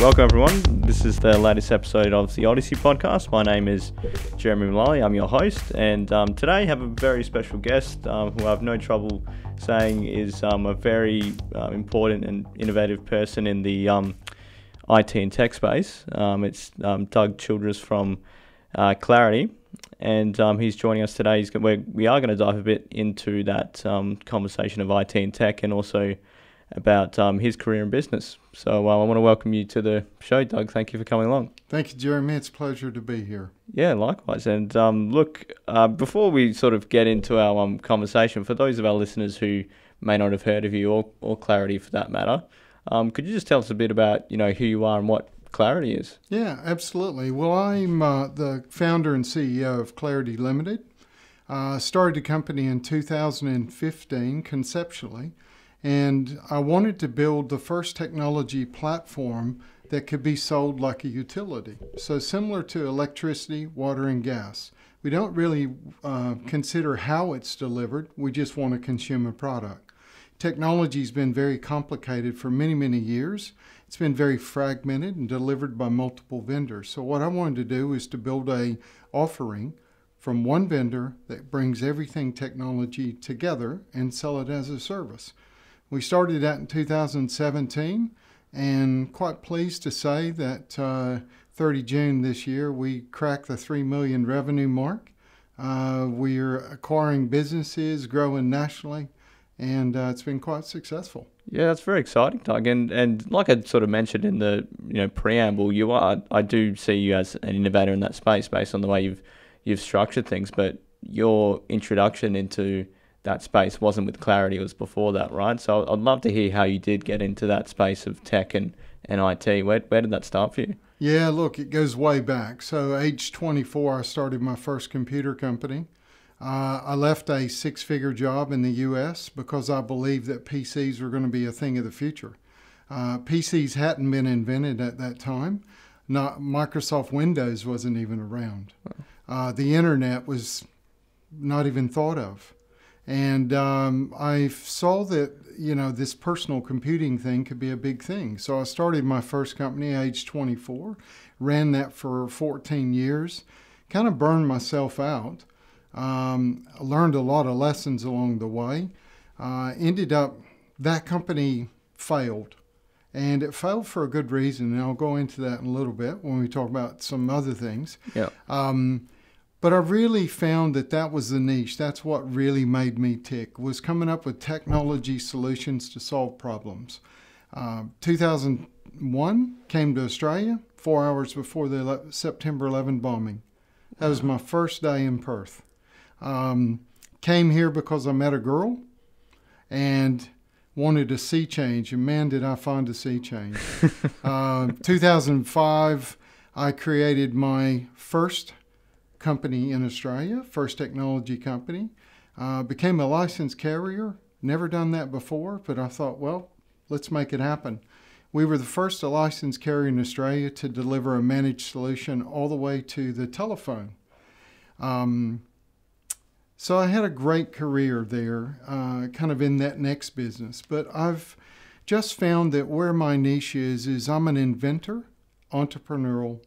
Welcome, everyone. This is the latest episode of the Odyssey podcast. My name is Jeremy Mullally. I'm your host, and um, today I have a very special guest um, who I have no trouble saying is um, a very uh, important and innovative person in the um, IT and tech space. Um, it's Doug Childress from uh, Claratti, and he's joining us today. He's, we are going to dive a bit into that conversation of IT and tech and also about um, his career in business. So uh, I want to welcome you to the show, Doug. Thank you for coming along. Thank you, Jeremy. It's a pleasure to be here. Yeah, likewise. And um, look, uh, before we sort of get into our um, conversation, for those of our listeners who may not have heard of you or, or Claratti for that matter, um, could you just tell us a bit about you know who you are and what Claratti is? Yeah, absolutely. Well, I'm uh, the founder and CEO of Claratti Limited. Uh, started the company in 2015 conceptually and I wanted to build the first technology platform that could be sold like a utility. So, similar to electricity, water, and gas. We don't really uh, consider how it's delivered, we just want to consume a product. Technology's been very complicated for many, many years. It's been very fragmented and delivered by multiple vendors. So, what I wanted to do is to build a offering from one vendor that brings everything technology together and sell it as a service. We started that in 2017 and quite pleased to say that uh, 30 June this year we cracked the 3 million revenue mark. Uh, we're acquiring businesses, growing nationally, and uh, it's been quite successful. Yeah, that's very exciting, Doug. And and like I sort of mentioned in the you know preamble, you are I do see you as an innovator in that space based on the way you've you've structured things. But your introduction into that space wasn't with Claratti, it was before that, right? So I'd love to hear how you did get into that space of tech and, and IT. Where, where did that start for you? Yeah, look, it goes way back. So, age 24, I started my first computer company. Uh, I left a six figure job in the US because I believed that PCs were going to be a thing of the future. Uh, PCs hadn't been invented at that time. Not Microsoft Windows wasn't even around. Uh, the internet was not even thought of. And um, I saw that, you know, this personal computing thing could be a big thing. So I started my first company age 24, ran that for 14 years, kind of burned myself out. Um, learned a lot of lessons along the way. Uh, ended up, that company failed. And it failed for a good reason. And I'll go into that in a little bit when we talk about some other things. Yeah. Um, but I really found that that was the niche. That's what really made me tick was coming up with technology solutions to solve problems. Uh, 2001 came to Australia four hours before the September 11 bombing. That was my first day in Perth. Um, came here because I met a girl and wanted a sea change, and man, did I find a sea change. uh, 2005, I created my first company in Australia, first technology company. Uh, became a licensed carrier. Never done that before, but I thought, well, let's make it happen. We were the first licensed carrier in Australia to deliver a managed solution all the way to the telephone. Um, so I had a great career there, uh, kind of in that next business. But I've just found that where my niche is, is I'm an inventor, entrepreneurial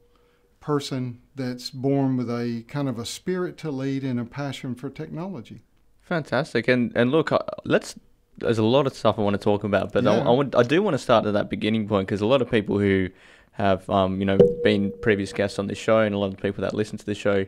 person that's born with a kind of a spirit to lead and a passion for technology. Fantastic. And and look, uh, let's. There's a lot of stuff I want to talk about, but yeah. I, I, want, I do want to start at that beginning point because a lot of people who have um, you know been previous guests on this show and a lot of people that listen to the show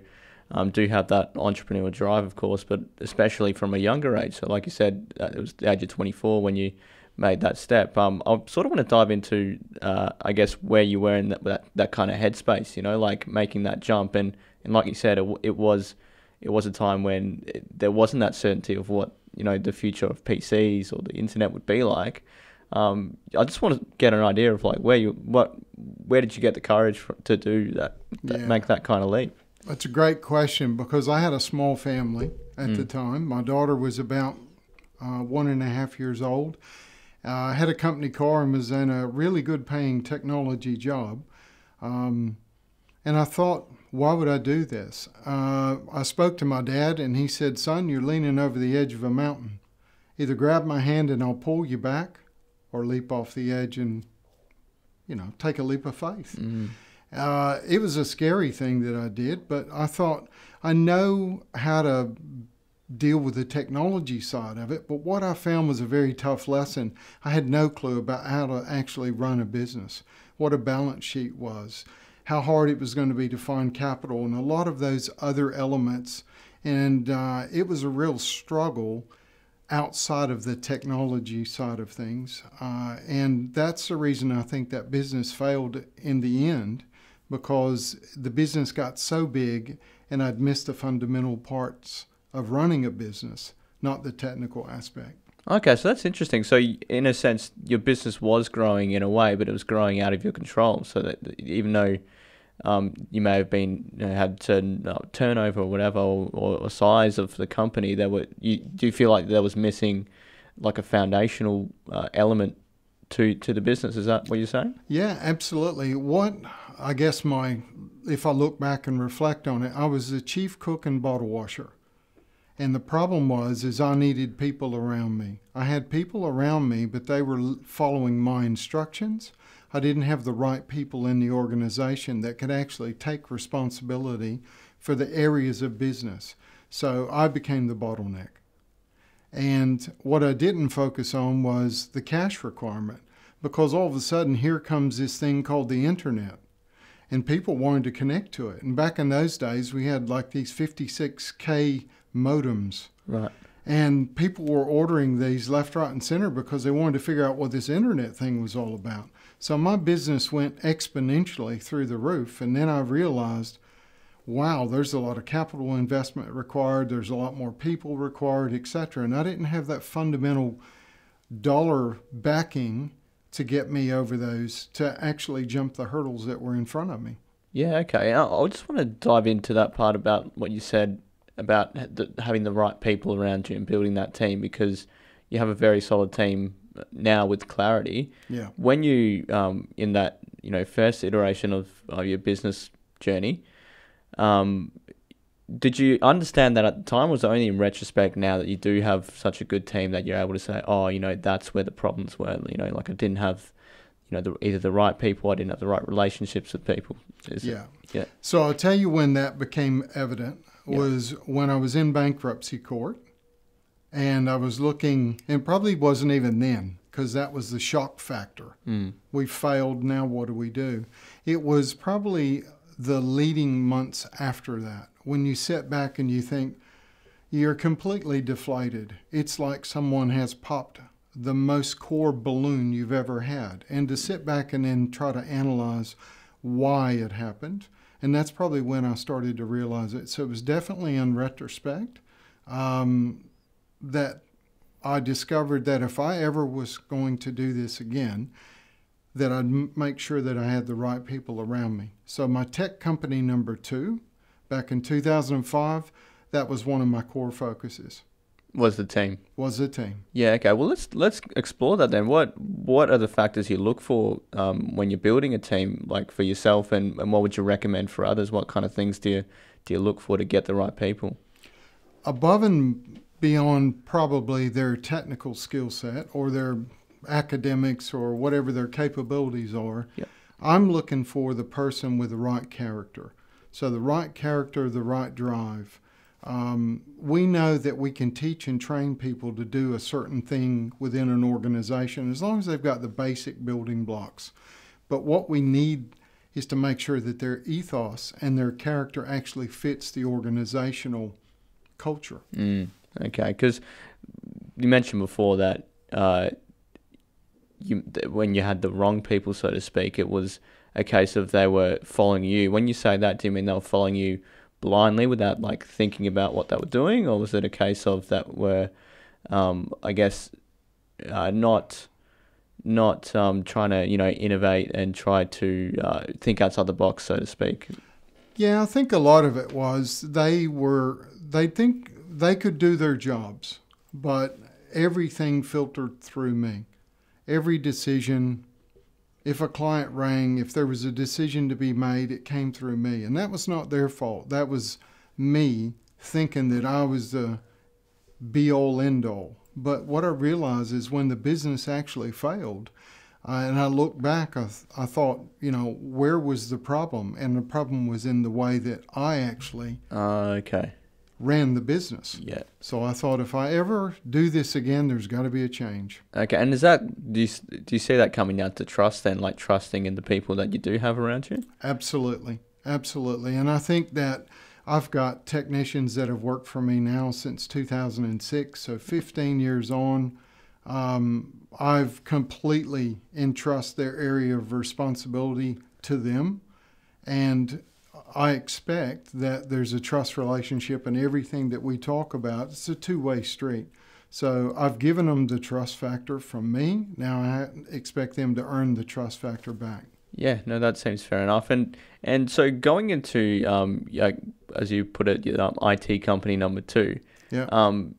um, do have that entrepreneurial drive, of course, but especially from a younger age. So, like you said, uh, it was the age of 24 when you made that step. Um, I sort of want to dive into, uh, I guess, where you were in that, that, that kind of headspace. You know, like making that jump, and, and like you said, it, it was it was a time when it, there wasn't that certainty of what you know the future of PCs or the internet would be like. Um, I just want to get an idea of like where you what where did you get the courage for, to do that, that yeah. make that kind of leap? That's a great question because I had a small family at mm. the time. My daughter was about uh, one and a half years old uh, I had a company car and was in a really good paying technology job. Um, and I thought, why would I do this? Uh, I spoke to my dad and he said, Son, you're leaning over the edge of a mountain. Either grab my hand and I'll pull you back or leap off the edge and you know, take a leap of faith. Mm. Uh, it was a scary thing that I did, but I thought I know how to deal with the technology side of it. But what I found was a very tough lesson. I had no clue about how to actually run a business, what a balance sheet was, how hard it was going to be to find capital, and a lot of those other elements. And uh, it was a real struggle outside of the technology side of things. Uh, and that's the reason I think that business failed in the end because the business got so big and I'd missed the fundamental parts of running a business, not the technical aspect. Okay, so that's interesting. So, in a sense, your business was growing in a way, but it was growing out of your control. So that even though um, you may have been you know, had certain uh, turnover or whatever, or, or, size of the company, there were you do you feel like there was missing like a foundational uh, element to to the business? Is that what you're saying? Yeah, absolutely. What I guess my if I look back and reflect on it, I was the chief cook and bottle washer. And the problem was is I needed people around me. I had people around me, but they were following my instructions. I didn't have the right people in the organization that could actually take responsibility for the areas of business. So I became the bottleneck. And what I didn't focus on was the cash requirement because all of a sudden here comes this thing called the internet and people wanted to connect to it. And back in those days, we had like these 56K modems. Right. And people were ordering these left, right, and center because they wanted to figure out what this internet thing was all about. So my business went exponentially through the roof. And then I realized, wow, there's a lot of capital investment required, there's a lot more people required, etc. And I didn't have that fundamental dollar backing to get me over those to actually jump the hurdles that were in front of me. Yeah, okay. I just want to dive into that part about what you said about the, having the right people around you and building that team because you have a very solid team now with Claratti. Yeah. When you um in that you know first iteration of, of your business journey, um, did you understand that at the time? Was it only in retrospect now that you do have such a good team that you're able to say, oh, you know, that's where the problems were. You know, like I didn't have, you know, the, either the right people, I didn't have the right relationships with people. Is yeah. It, yeah. So I'll tell you when that became evident was yeah. when I was in bankruptcy court, and I was looking, and probably wasn't even then because that was the shock factor. Mm. We failed. Now what do we do? It was probably the leading months after that when you sit back and you think you're completely deflated. It's like someone has popped the most core balloon you've ever had. And to sit back and then try to analyze why it happened. And that's probably when I started to realize it. So it was definitely in retrospect um, that I discovered that if I ever was going to do this again, that I'd make sure that I had the right people around me. So my tech company number two back in 2005, that was one of my core focuses. Was the team? Was the team? Yeah. Okay. Well, let's let's explore that then. What what are the factors you look for um, when you're building a team, like for yourself, and, and what would you recommend for others? What kind of things do you do you look for to get the right people? Above and beyond probably their technical skill set or their academics or whatever their capabilities are, yep. I'm looking for the person with the right character. So the right character, the right drive. Um, we know that we can teach and train people to do a certain thing within an organization as long as they've got the basic building blocks. But what we need is to make sure that their ethos and their character actually fits the organizational culture. Mm, okay, because you mentioned before that uh, you when you had the wrong people, so to speak, it was a case of they were following you. When you say that, do you mean they were following you blindly without like thinking about what they were doing, or was it a case of that were, um, I guess, uh, not not um, trying to you know innovate and try to uh, think outside the box, so to speak? Yeah, I think a lot of it was they were they think they could do their jobs, but everything filtered through me. Every decision, if a client rang, if there was a decision to be made, it came through me. And that was not their fault. That was me thinking that I was the be all end all. But what I realized is when the business actually failed, Uh, and I looked back, I, th- I thought, you know, where was the problem? And the problem was in the way that I actually Uh, okay. Ran the business. Yeah. So I thought if I ever do this again, there's got to be a change. Okay. And is that do you do you see that coming down to trust then, like trusting in the people that you do have around you? Absolutely. Absolutely. And I think that I've got technicians that have worked for me now since 2006, so 15 years on. Um, I've completely entrust their area of responsibility to them. And I expect that there's a trust relationship in everything that we talk about. It's a two way street. So I've given them the trust factor from me. Now I expect them to earn the trust factor back. Yeah, no, that seems fair enough. And and so going into um, yeah, as you put it, your um, IT company number two. Yeah. Um,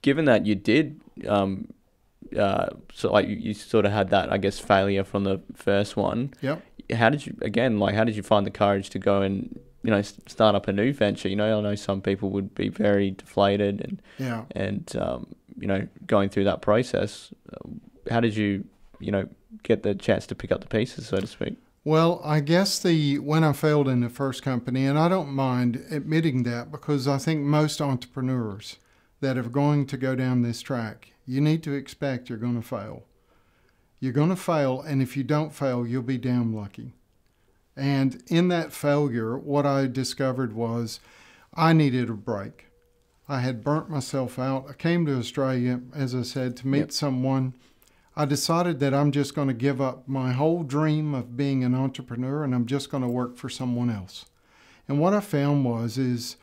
given that you did um, uh, so like you, you sort of had that, I guess, failure from the first one. Yep. How did you again? Like, how did you find the courage to go and you know start up a new venture? You know, I know some people would be very deflated and Yeah. and um, you know going through that process. How did you you know get the chance to pick up the pieces, so to speak? Well, I guess the when I failed in the first company, and I don't mind admitting that because I think most entrepreneurs that are going to go down this track, you need to expect you're going to fail. You're going to fail, and if you don't fail, you'll be damn lucky. And in that failure, what I discovered was I needed a break. I had burnt myself out. I came to Australia, as I said, to meet Yep. someone. I decided that I'm just going to give up my whole dream of being an entrepreneur and I'm just going to work for someone else. And what I found was is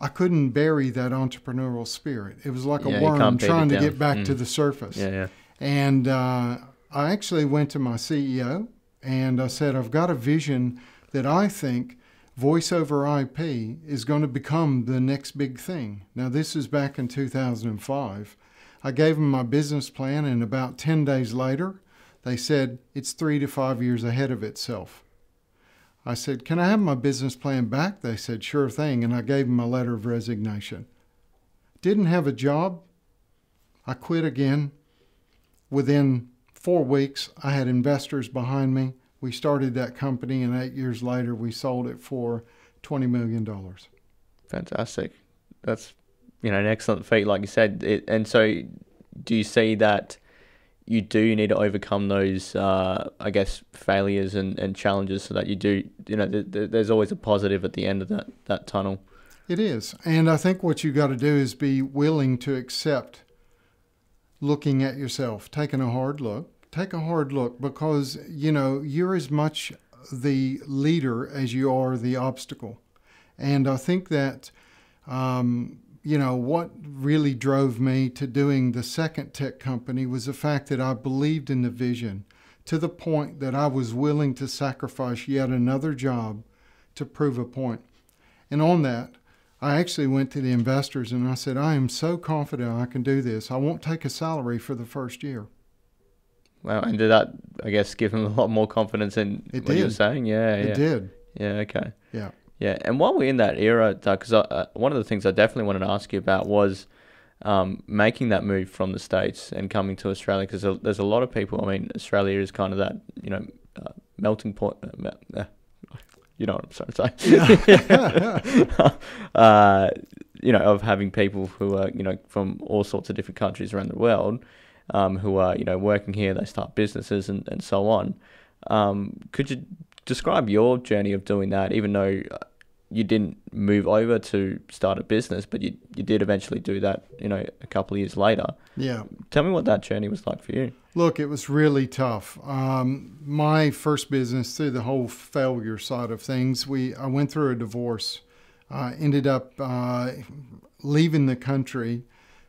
I couldn't bury that entrepreneurial spirit. It was like Yeah, a worm can't beat it trying to down. get back to Mm. the surface. Yeah, yeah. And uh, I actually went to my CEO and I said, I've got a vision that I think voice over IP is going to become the next big thing. Now, this is back in 2005. I gave them my business plan, and about 10 days later, they said it's three to five years ahead of itself. I said, Can I have my business plan back? They said, Sure thing. And I gave them a letter of resignation. Didn't have a job. I quit again. Within four weeks, I had investors behind me. We started that company, and eight years later, we sold it for $20 million. Fantastic. That's you know an excellent feat, like you said. It, and so, do you see that you do need to overcome those, uh, I guess, failures and, and challenges, so that you do, you know, th- th- there's always a positive at the end of that that tunnel. It is. And I think what you've got to do is be willing to accept looking at yourself, taking a hard look. Take a hard look because, you know, you're as much the leader as you are the obstacle. And I think that, um, you know, what really drove me to doing the second tech company was the fact that I believed in the vision to the point that I was willing to sacrifice yet another job to prove a point. And on that, I actually went to the investors and I said, I am so confident I can do this. I won't take a salary for the first year. Wow, and did that, I guess, give them a lot more confidence in It what you were saying? Yeah, It yeah, did. yeah. Okay. Yeah. Yeah, and while we're in that era, because uh, one of the things I definitely wanted to ask you about was um, making that move from the states and coming to Australia, because there's a lot of people. I mean, Australia is kind of that, you know, uh, melting point. Uh, uh, you know what I'm trying to say. uh, you know, of having people who are, you know, from all sorts of different countries around the world, um, who are, you know, working here. They start businesses and, and so on. Um, could you describe your journey of doing that, even though uh, you didn't move over to start a business, but you, you did eventually do that, you know, a couple of years later. Yeah. Tell me what that journey was like for you. Look, it was really tough. Um, my first business, through the whole failure side of things, we I went through a divorce. I ended up uh, leaving the country,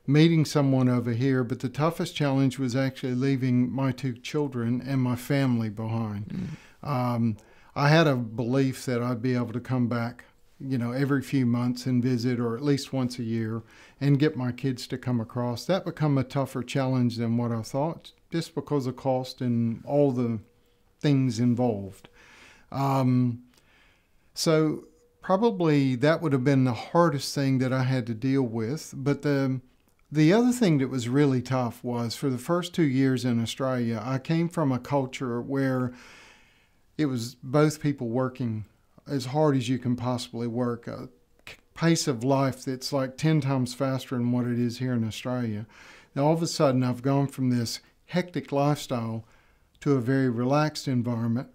meeting someone over here. But the toughest challenge was actually leaving my two children and my family behind. Um, I had a belief that I'd be able to come back, you know, every few months and visit, or at least once a year, and get my kids to come across. That become a tougher challenge than what I thought, just because of cost and all the things involved. Um, so probably that would have been the hardest thing that I had to deal with. But the The other thing that was really tough was for the first two years in Australia, I came from a culture where it was both people working as hard as you can possibly work, a pace of life that's like 10 times faster than what it is here in Australia. Now, all of a sudden, I've gone from this hectic lifestyle to a very relaxed environment,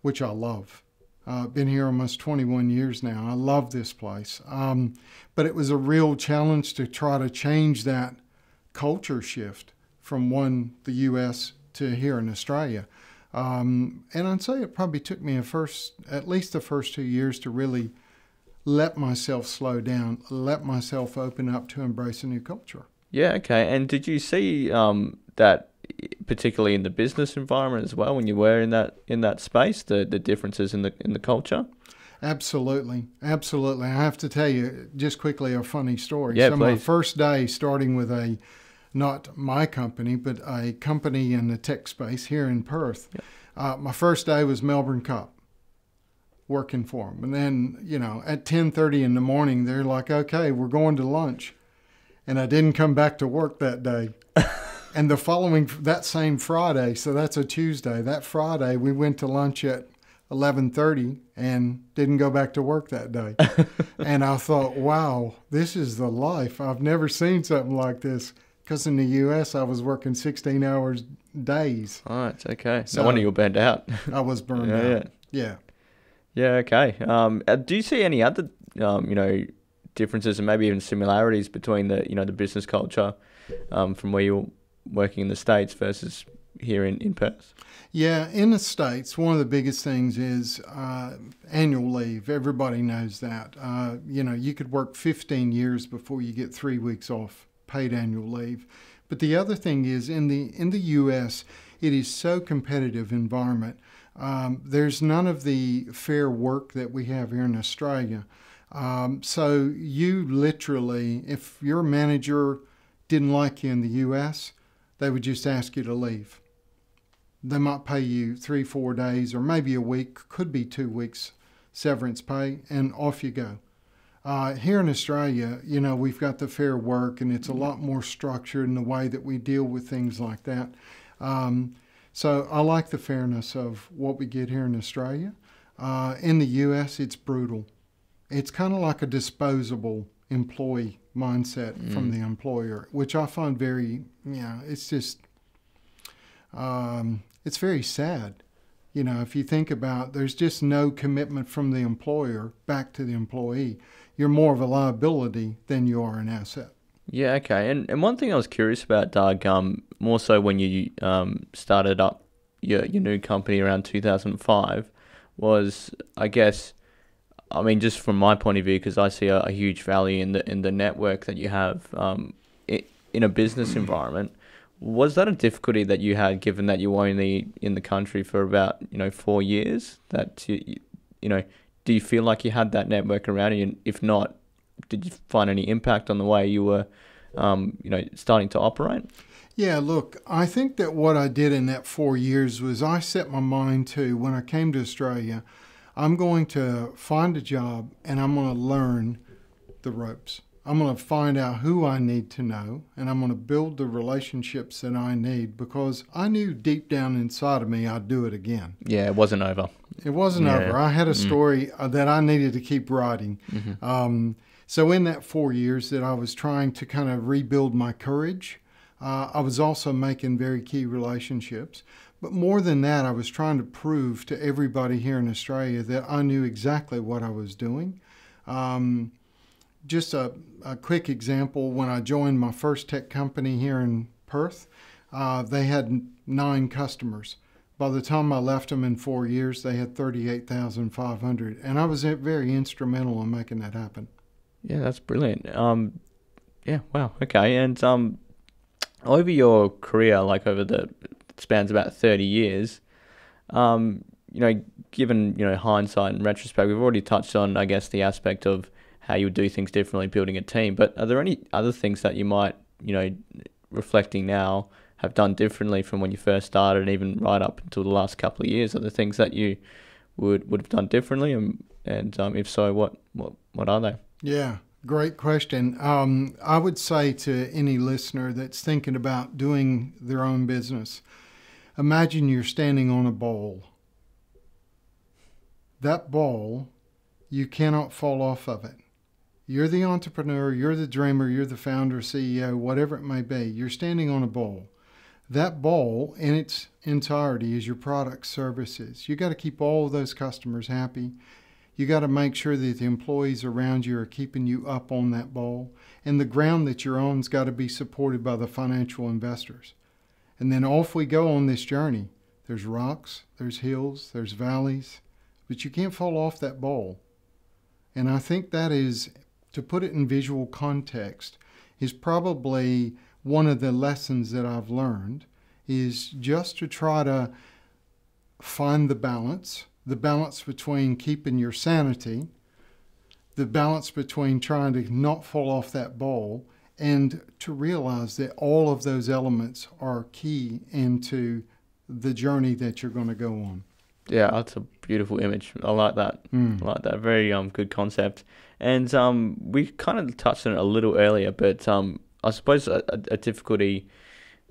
which I love. I've uh, been here almost 21 years now. I love this place. Um, but it was a real challenge to try to change that culture shift from one, the U.S., to here in Australia. Um, and I'd say it probably took me a first, at least the first two years to really let myself slow down, let myself open up to embrace a new culture. Yeah, okay. And did you see um, that particularly in the business environment as well when you were in that in that space the the differences in the in the culture absolutely absolutely i have to tell you just quickly a funny story yeah, so please. my first day starting with a not my company but a company in the tech space here in perth yeah. uh, my first day was melbourne cup working for them and then you know at 10.30 in the morning they're like okay we're going to lunch and i didn't come back to work that day and the following that same Friday, so that's a Tuesday. That Friday, we went to lunch at 11:30 and didn't go back to work that day. and I thought, wow, this is the life. I've never seen something like this. Because in the U.S., I was working 16 hours days. Oh, it's okay. So, no wonder you were burned out. I was burned yeah, out. Yeah. Yeah. Yeah. Okay. Um, uh, do you see any other, um, you know, differences and maybe even similarities between the, you know, the business culture um, from where you're working in the States versus here in, in Perth? Yeah, in the States, one of the biggest things is uh, annual leave. Everybody knows that. Uh, you know, you could work 15 years before you get three weeks off paid annual leave. But the other thing is in the in the U.S., it is so competitive environment. Um, there's none of the fair work that we have here in Australia. Um, so you literally, if your manager didn't like you in the U.S., they would just ask you to leave. They might pay you three, four days, or maybe a week, could be two weeks severance pay, and off you go. Uh, here in Australia, you know, we've got the fair work, and it's a lot more structured in the way that we deal with things like that. Um, so I like the fairness of what we get here in Australia. Uh, in the U.S., it's brutal. It's kind of like a disposable employee mindset mm. from the employer, which I find very, you know, it's just, um, it's very sad. You know, if you think about, there's just no commitment from the employer back to the employee. You're more of a liability than you are an asset. Yeah, okay. And and one thing I was curious about, Doug, um, more so when you um started up your your new company around 2005, was I guess I mean, just from my point of view, because I see a, a, huge value in the in the network that you have um, it, in a business environment. Was that a difficulty that you had, given that you were only in the country for about you know four years? That you, you know, do you feel like you had that network around you? And if not, did you find any impact on the way you were, um, you know, starting to operate? Yeah, look, I think that what I did in that four years was I set my mind to when I came to Australia. I'm going to find a job and I'm going to learn the ropes. I'm going to find out who I need to know and I'm going to build the relationships that I need because I knew deep down inside of me I'd do it again. Yeah, it wasn't over. It wasn't yeah. over. I had a mm. story mm. that I needed to keep writing. Mm-hmm. Um, so, in that four years that I was trying to kind of rebuild my courage, uh, I was also making very key relationships. But more than that, I was trying to prove to everybody here in Australia that I knew exactly what I was doing. Um, just a, a, quick example when I joined my first tech company here in Perth, uh, they had nine customers. By the time I left them in four years, they had 38,500. And I was very instrumental in making that happen. Yeah, that's brilliant. Um, yeah, wow. Okay. And um, over your career, like over the spans about 30 years. Um, you know, given you know hindsight and retrospect, we've already touched on, I guess, the aspect of how you would do things differently, building a team. But are there any other things that you might, you know, reflecting now, have done differently from when you first started, and even right up until the last couple of years? Are there things that you would would have done differently, and and um, if so, what what what are they? Yeah, Great question. Um, I would say to any listener that's thinking about doing their own business, imagine you're standing on a ball. That ball, you cannot fall off of it. You're the entrepreneur, you're the dreamer, you're the founder, CEO, whatever it may be. You're standing on a ball. That ball in its entirety is your product services. You got to keep all of those customers happy. You got to make sure that the employees around you are keeping you up on that ball. And the ground that you're on's got to be supported by the financial investors. And then off we go on this journey. There's rocks, there's hills, there's valleys, but you can't fall off that ball. And I think that is, to put it in visual context, is probably one of the lessons that I've learned is just to try to find the balance the balance between keeping your sanity, the balance between trying to not fall off that ball, and to realize that all of those elements are key into the journey that you're going to go on. Yeah, that's a beautiful image. I like that. Mm. I like that. Very um good concept. And um we kind of touched on it a little earlier, but um I suppose a, a difficulty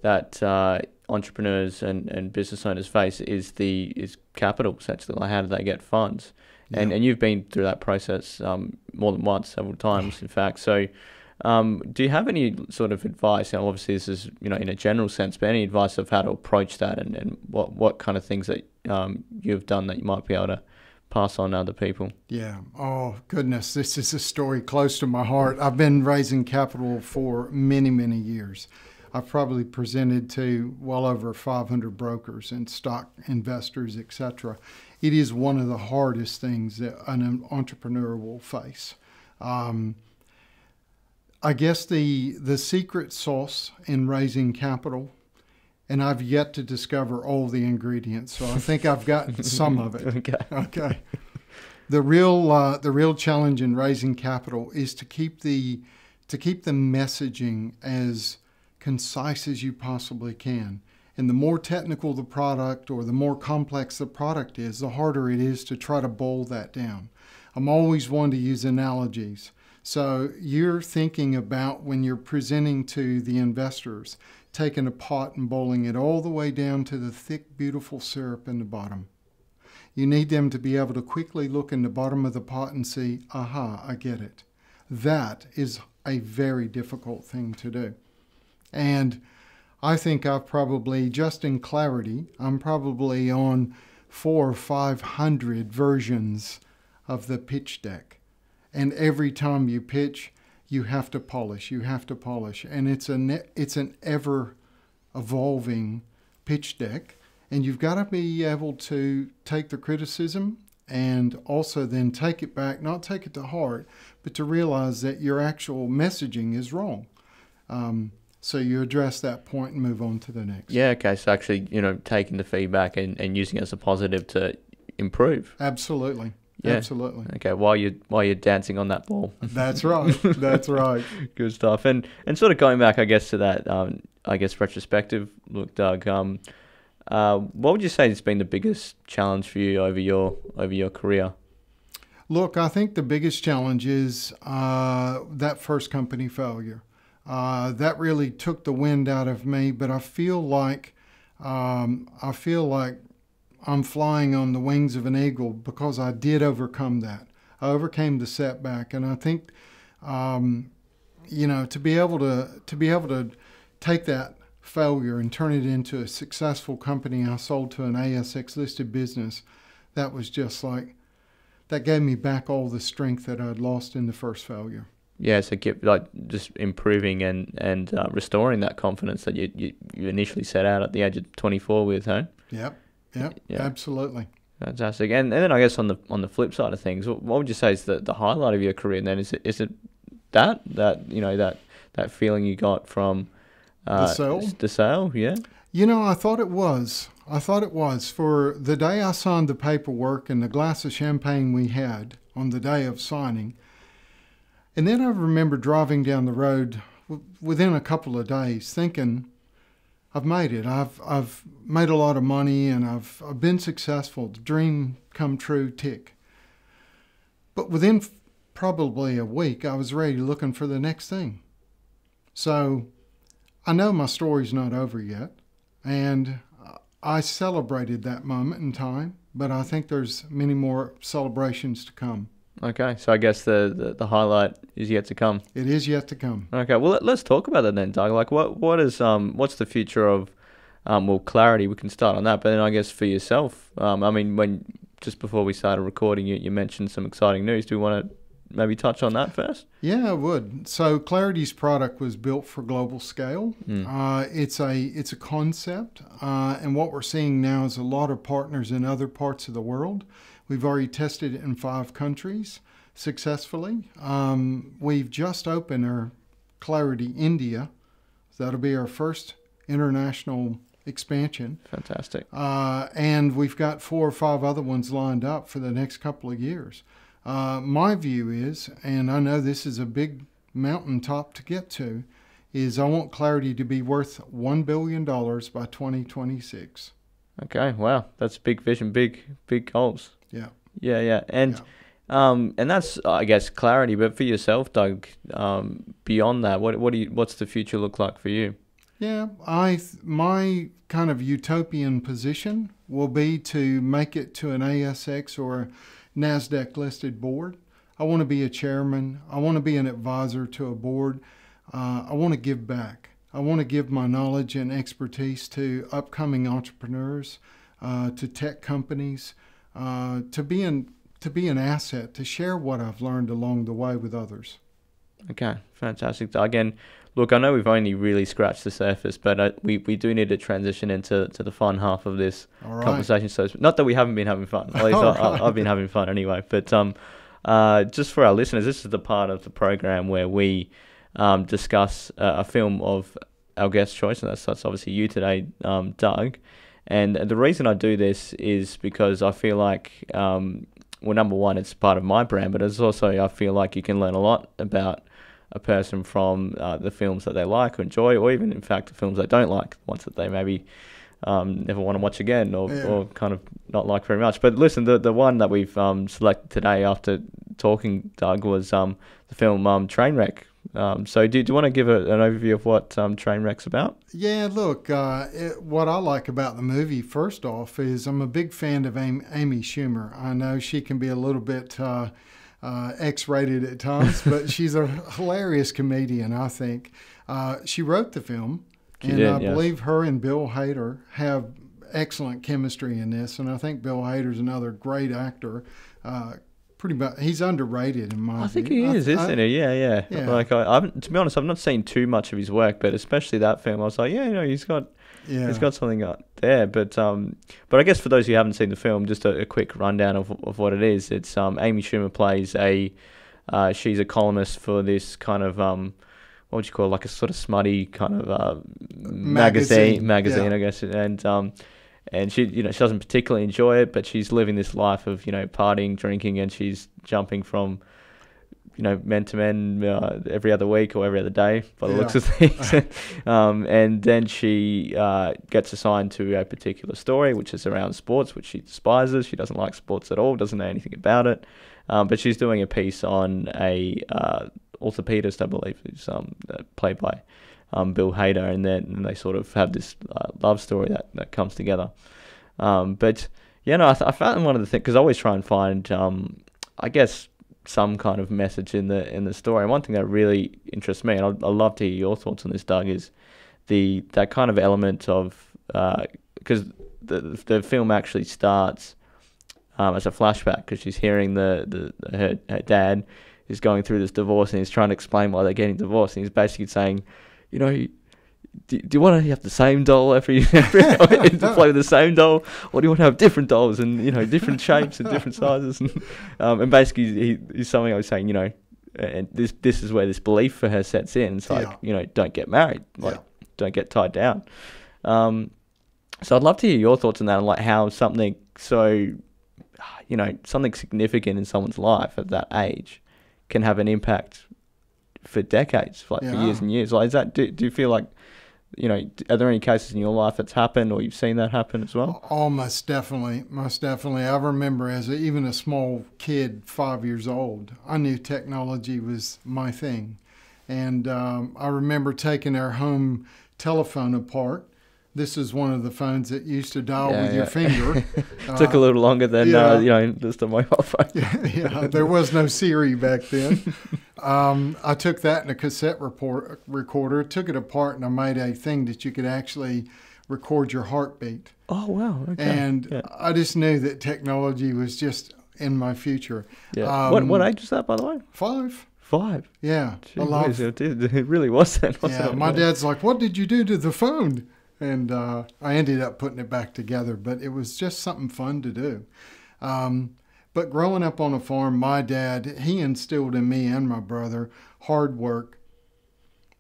that uh, entrepreneurs and, and business owners face is the is capital essentially. Like how do they get funds? Yeah. And and you've been through that process um, more than once, several times, in fact. So, um, do you have any sort of advice? Now, obviously, this is you know in a general sense, but any advice of how to approach that and, and what what kind of things that um, you've done that you might be able to pass on other people? Yeah. Oh goodness, this is a story close to my heart. I've been raising capital for many many years. I've probably presented to well over 500 brokers and stock investors, etc. It is one of the hardest things that an entrepreneur will face. Um, I guess the the secret sauce in raising capital, and I've yet to discover all the ingredients, so I think I've got some of it. okay. Okay. The real uh, the real challenge in raising capital is to keep the to keep the messaging as concise as you possibly can. And the more technical the product or the more complex the product is, the harder it is to try to boil that down. I'm always one to use analogies. So you're thinking about when you're presenting to the investors, taking a pot and boiling it all the way down to the thick, beautiful syrup in the bottom. You need them to be able to quickly look in the bottom of the pot and see, aha, I get it. That is a very difficult thing to do. And I think I've probably, just in Claratti, I'm probably on four or five hundred versions of the pitch deck. And every time you pitch, you have to polish, you have to polish. And it's, a it's an ever evolving pitch deck. And you've got to be able to take the criticism and also then take it back, not take it to heart, but to realize that your actual messaging is wrong. Um, so you address that point and move on to the next. Yeah, okay. So actually, you know, taking the feedback and, and using it as a positive to improve. Absolutely. Yeah. Absolutely. Okay, while you while you're dancing on that ball. That's right. That's right. Good stuff. And and sort of going back, I guess, to that, um, I guess retrospective look, Doug. Um, uh, what would you say has been the biggest challenge for you over your over your career? Look, I think the biggest challenge is uh, that first company failure. Uh, that really took the wind out of me. But I feel like um, I feel like I'm flying on the wings of an eagle because I did overcome that. I overcame the setback, and I think um, you know to be able to to be able to take that failure and turn it into a successful company I sold to an ASX listed business. That was just like that gave me back all the strength that I'd lost in the first failure yeah, so keep like just improving and and uh, restoring that confidence that you, you, you initially set out at the age of 24 with, huh? Yep, yep, yeah. absolutely. Fantastic. And and then I guess on the on the flip side of things, what, would you say is the, the highlight of your career? And then is it is it that that you know that that feeling you got from uh, the sale? The sale, yeah. You know, I thought it was. I thought it was for the day I signed the paperwork and the glass of champagne we had on the day of signing. And then I remember driving down the road within a couple of days thinking, I've made it. I've, I've made a lot of money and I've, I've been successful. The dream come true, tick. But within probably a week, I was ready looking for the next thing. So I know my story's not over yet, and I celebrated that moment in time, but I think there's many more celebrations to come. Okay, so I guess the, the, the highlight is yet to come. It is yet to come. Okay, well let, us talk about that then, Doug. Like, what what is um what's the future of um well Claratti? We can start on that, but then I guess for yourself, um I mean when just before we started recording, you you mentioned some exciting news. Do we want to maybe touch on that first? Yeah, I would. So Claratti's product was built for global scale. Mm. Uh, it's a it's a concept, uh, and what we're seeing now is a lot of partners in other parts of the world. We've already tested it in five countries successfully. Um, we've just opened our Claratti India. that'll be our first international expansion. Fantastic. Uh, and we've got four or five other ones lined up for the next couple of years. Uh, my view is, and I know this is a big mountaintop to get to, is I want Claratti to be worth $1 billion by 2026. Okay, wow. That's big vision, big, big goals. Yeah. Yeah, yeah. And. Yeah. Um, and that's, I guess, Claratti. But for yourself, Doug, um, beyond that, what what do you, what's the future look like for you? Yeah, I my kind of utopian position will be to make it to an ASX or NASDAQ listed board. I want to be a chairman. I want to be an advisor to a board. Uh, I want to give back. I want to give my knowledge and expertise to upcoming entrepreneurs, uh, to tech companies, uh, to be an to be an asset, to share what I've learned along the way with others. Okay, fantastic. Again, look, I know we've only really scratched the surface, but uh, we, we do need to transition into to the fun half of this right. conversation. So, not that we haven't been having fun. At least I, right. I've been having fun anyway. But um, uh, just for our listeners, this is the part of the program where we um, discuss uh, a film of our guest choice, and that's, that's obviously you today, um, Doug. And the reason I do this is because I feel like, um, well, number one, it's part of my brand, but it's also I feel like you can learn a lot about a person from uh, the films that they like or enjoy, or even in fact the films they don't like, ones that they maybe um, never want to watch again or, yeah. or kind of not like very much. But listen, the the one that we've um, selected today after talking, Doug, was um, the film um, Trainwreck. Um, so do, do you want to give a, an overview of what um, Trainwreck's about? Yeah, look, uh, it, what I like about the movie, first off, is I'm a big fan of Amy, Amy Schumer. I know she can be a little bit... Uh, uh, X-rated at times, but she's a hilarious comedian. I think uh, she wrote the film, she and did, I yes. believe her and Bill Hader have excellent chemistry in this. And I think Bill Hader's another great actor. Uh, pretty much, he's underrated in my. I think view. he is, I, isn't I, he? Yeah, yeah. yeah. Like I, I've, to be honest, I've not seen too much of his work, but especially that film, I was like, yeah, you know, he's got yeah. He's got something out there, but um, but I guess for those who haven't seen the film, just a, a quick rundown of of what it is. It's um, Amy Schumer plays a, uh, she's a columnist for this kind of um, what would you call it? like a sort of smutty kind of uh, magazine, magazine, magazine yeah. I guess, and um, and she you know she doesn't particularly enjoy it, but she's living this life of you know partying, drinking, and she's jumping from you know, men to men uh, every other week or every other day by the yeah. looks of things. um, and then she uh, gets assigned to a particular story, which is around sports, which she despises. She doesn't like sports at all, doesn't know anything about it. Um, but she's doing a piece on a uh, orthopedist, I believe, who's um, uh, played by um, Bill Hader, and then and they sort of have this uh, love story that, that comes together. Um, but yeah, no, I, th- I found one of the things because I always try and find, um, I guess, some kind of message in the in the story. And one thing that really interests me, and I'd, I'd love to hear your thoughts on this, Doug, is the that kind of element of because uh, the the film actually starts um, as a flashback because she's hearing the, the her, her dad is going through this divorce and he's trying to explain why they're getting divorced and he's basically saying, you know, do, do you want to have the same doll every, every to play with the same doll, or do you want to have different dolls and you know different shapes and different sizes? And, um, and basically, he, he's something I was saying, you know, and this this is where this belief for her sets in. It's like yeah. you know, don't get married, like yeah. don't get tied down. Um, so I'd love to hear your thoughts on that, and like how something so, you know, something significant in someone's life at that age can have an impact for decades, like yeah. for years and years. Like, is that do, do you feel like you know, are there any cases in your life that's happened or you've seen that happen as well? Oh, most definitely, most definitely. I remember as a, even a small kid, five years old, I knew technology was my thing, and um, I remember taking our home telephone apart. This is one of the phones that used to dial Yeah, with yeah. your finger. Took a little longer than yeah. uh, you know just a mobile phone. yeah, there was no Siri back then. Um, I took that in a cassette report, recorder, took it apart, and I made a thing that you could actually record your heartbeat. Oh wow! Okay. And yeah. I just knew that technology was just in my future. yeah. what what um, age was that, by the way? Five. Five. Yeah, Gee a lot. it, it really was then. Wasn't yeah, it? my dad's like, "What did you do to the phone?" And uh, I ended up putting it back together, but it was just something fun to do. Um, but growing up on a farm, my dad he instilled in me and my brother hard work.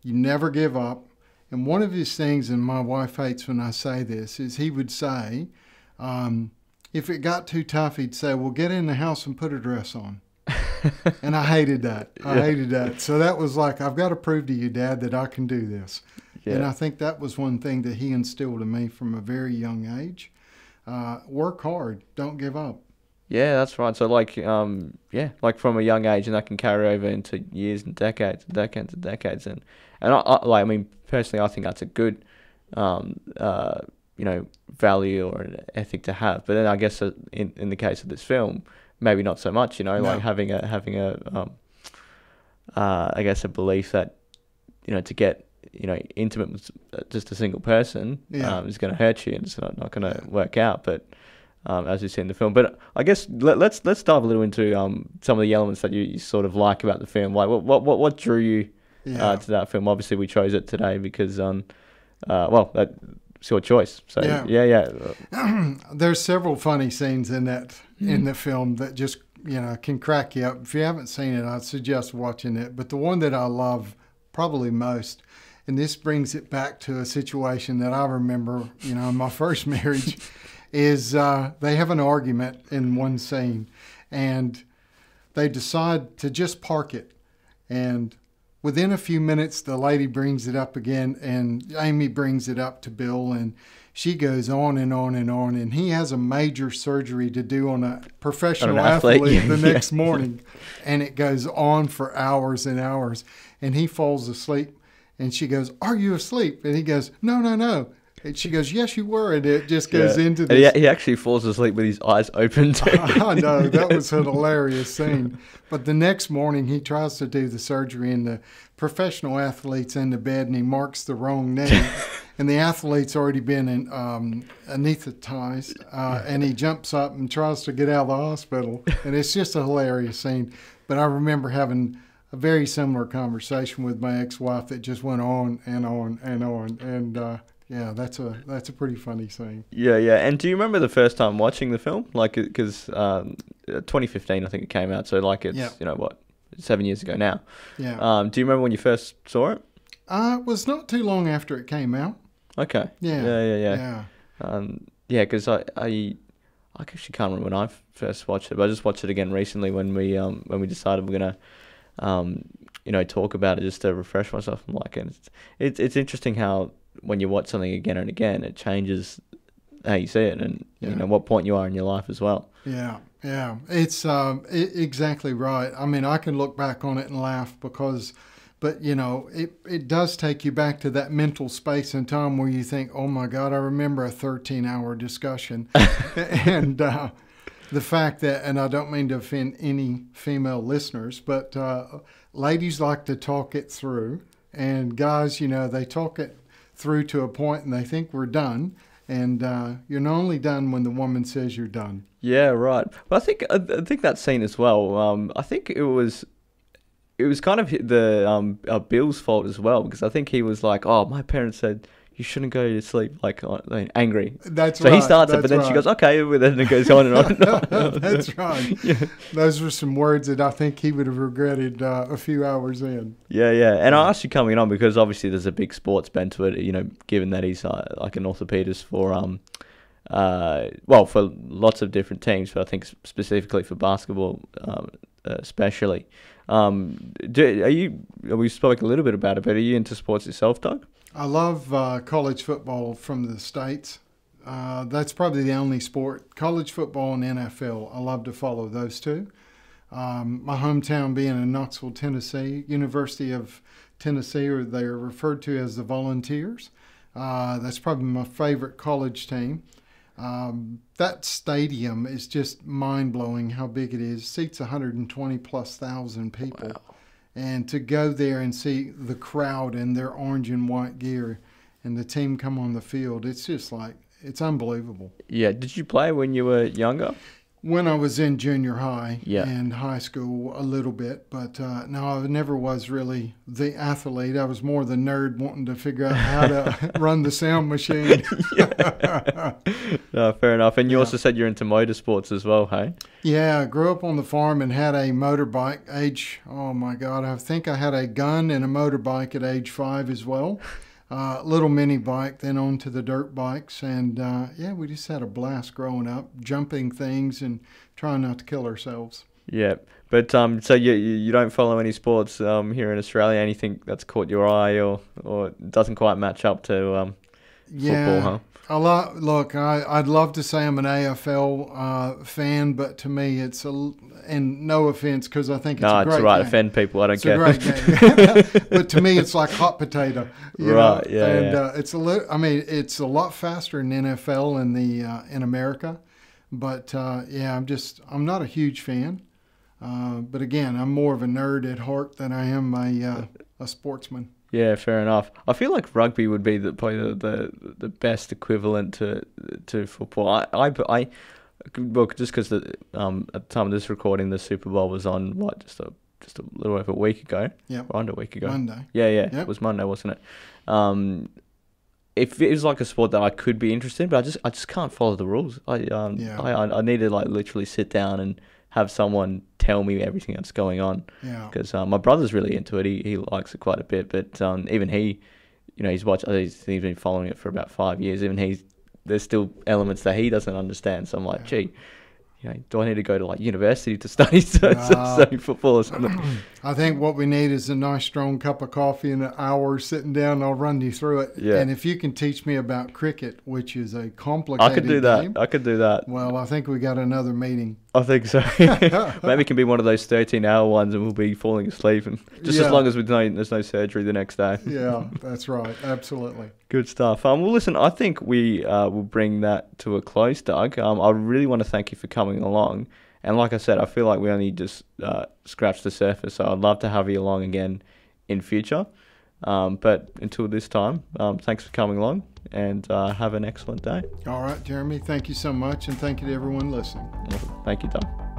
You never give up. And one of his things, and my wife hates when I say this, is he would say, um, if it got too tough, he'd say, "Well, get in the house and put a dress on." and I hated that. I Yeah. hated that. So that was like, I've got to prove to you, Dad, that I can do this. Yeah. And I think that was one thing that he instilled in me from a very young age. Uh, work hard, don't give up. Yeah, that's right. So like, um, yeah, like from a young age, and that can carry over into years and decades, and decades and decades, and and I, I like, I mean, personally, I think that's a good, um, uh, you know, value or an ethic to have. But then I guess uh, in in the case of this film, maybe not so much. You know, No. like having a having a, um, uh, I guess a belief that, you know, to get you know intimate with uh, just a single person Yeah. um, is going to hurt you and it's not, not going to work out. But um, as you see in the film. But I guess let, let's let's dive a little into um, some of the elements that you, you sort of like about the film. Like what what what, what drew you Yeah. uh, to that film? Obviously, we chose it today because um, uh, well, that's your choice. So Yeah. yeah, yeah, There's several funny scenes in that Mm-hmm. in the film that just you know can crack you up. If you haven't seen it, I'd suggest watching it. But the one that I love probably most, and this brings it back to a situation that I remember, you know, in my first marriage, is uh, they have an argument in one scene, and they decide to just park it, and within a few minutes the lady brings it up again and amy brings it up to bill and she goes on and on and on and he has a major surgery to do on a professional athlete, athlete, the next morning and it goes on for hours and hours and he falls asleep and she goes are you asleep? And he goes no no no and she goes yes you were and it just goes Yeah. into this he, he actually falls asleep with his eyes open too. I know that was an hilarious scene. But the next morning, he tries to do the surgery, and the professional athlete's in the bed, and he marks the wrong knee, and the athlete's already been in, um, anesthetized, uh, and he jumps up and tries to get out of the hospital, and it's just a hilarious scene. But I remember having a very similar conversation with my ex-wife that just went on and on and on, and uh, yeah, that's a that's a pretty funny scene. Yeah, yeah. And do you remember the first time watching the film? Like, because um, uh, 2015, I think it came out. So, like, it's Yeah. you know what, seven years ago now. Yeah, Um, do you remember when you first saw it? uh, it was not too long after it came out. Okay. Yeah. Yeah, yeah, yeah. Yeah. Um, yeah, because I, I, I actually can't remember when I first watched it, but I just watched it again recently when we, um, when we decided we're gonna, um, you know, talk about it just to refresh myself. I'm like, and it's, it's, it's interesting how when you watch something again and again, it changes how you see it and you Yeah. know what point you are in your life as well. Yeah, yeah, it's um, i exactly right. I mean, I can look back on it and laugh because, but you know, it it does take you back to that mental space and time where you think, oh my God, I remember a 13 hour discussion, and uh, the fact that, and I don't mean to offend any female listeners, but uh, ladies like to talk it through, and guys, you know, they talk it through to a point and they think we're done. And uh, you're only done when the woman says you're done. Yeah, right. But I think I, think that scene as well. Um, I think it was it was kind of the um uh, Bill's fault as well because I think he was like, "Oh, my parents said you shouldn't go to sleep like angry." That's So right. he starts it, but then she goes, "Okay," then it goes on and on. And on. That's right. Yeah. Those were some words that I think he would have regretted uh, a few hours in. Yeah, yeah. And I asked you coming on because obviously there's a big sports bent to it, you know, given that he's uh, like an orthopedist for, um, uh, well, for lots of different teams, but I think specifically for basketball, um, uh, especially. Um, do, are you, we spoke a little bit about it, but are you into sports yourself, Doug? I love uh, college football from the states. Uh, that's probably the only sport, college football and NFL. I love to follow those two. Um, my hometown being in Knoxville, Tennessee, University of Tennessee, or they're referred to as the Volunteers. Uh, that's probably my favorite college team. Um, that stadium is just mind blowing how big it is. Seats 120 plus thousand people. Wow. And to go there and see the crowd in their orange and white gear and the team come on the field, it's just like, it's unbelievable. Yeah. Did you play when you were younger? When I was in junior high yeah. and high school a little bit, but uh, no, I never was really the athlete. I was more the nerd wanting to figure out how to run the sound machine. no, fair enough. And you yeah. also said you're into motorsports as well, hey? Yeah, I grew up on the farm and had a motorbike age. Oh my God, I think I had a gun and a motorbike at age five as well uh, little mini bike, then on to the dirt bikes. And uh, yeah, we just had a blast growing up, jumping things and trying not to kill ourselves. Yeah, but um, so you you don't follow any sports um here in Australia? Anything that's caught your eye or or doesn't quite match up to um yeah, football, huh? A lot. Look, I, I'd love to say I'm an AFL uh, fan, but to me, it's a and no offense because I think it's no, a great it's right. Game. Offend people, I don't it's care. A great game. but to me, it's like hot potato. right. Know? Yeah. And yeah. Uh, it's a li- I mean, it's a lot faster in NFL in the uh, in America, but uh, yeah, I'm just I'm not a huge fan. Uh, but again, I'm more of a nerd at heart than I am a uh, a sportsman. Yeah, fair enough. I feel like rugby would be the probably the the, the best equivalent to to football. I I, I well, just because um at the time of this recording, the Super Bowl was on what just a just a little over a week ago. Yeah, under a week ago. Monday. Yeah, yeah, yep. it was Monday, wasn't it? Um, if it was like a sport that I could be interested in, but I just I just can't follow the rules. I um yeah. I I need to like literally sit down and have someone tell me everything that's going on. Yeah. Because um, my brother's really into it. He he likes it quite a bit. But um, even he, you know, he's watched. He's, he's been following it for about five years. Even he's there's still elements that he doesn't understand. So I'm like, yeah. gee, you know, do I need to go to like university to study to, uh, study football or something? I think what we need is a nice strong cup of coffee and an hour sitting down. I'll run you through it. Yeah. And if you can teach me about cricket, which is a complicated, I could do that. Game, I could do that. Well, I think we got another meeting. I think so. Maybe it can be one of those thirteen-hour ones, and we'll be falling asleep, and just yeah. as long as we no, there's no surgery the next day. yeah, that's right. Absolutely. Good stuff. Um, well, listen, I think we uh, will bring that to a close, Doug. Um, I really want to thank you for coming along. And like I said, I feel like we only just uh, scratched the surface. So I'd love to have you along again in future. Um, but until this time, um, thanks for coming along and uh, have an excellent day. All right, Jeremy. Thank you so much. And thank you to everyone listening. Thank you, Tom.